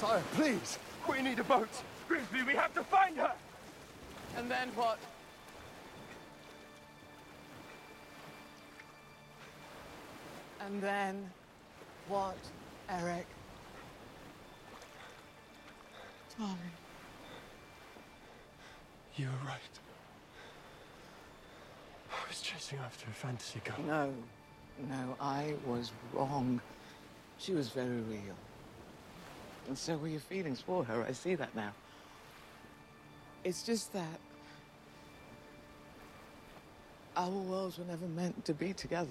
Sire, please! We need a boat! Grimsby, we have to find her! And then what? And then what, Eric? Darling. You were right. I was chasing after a fantasy girl. No, no, I was wrong. She was very real. And so were your feelings for her. I see that now. It's just that our worlds were never meant to be together.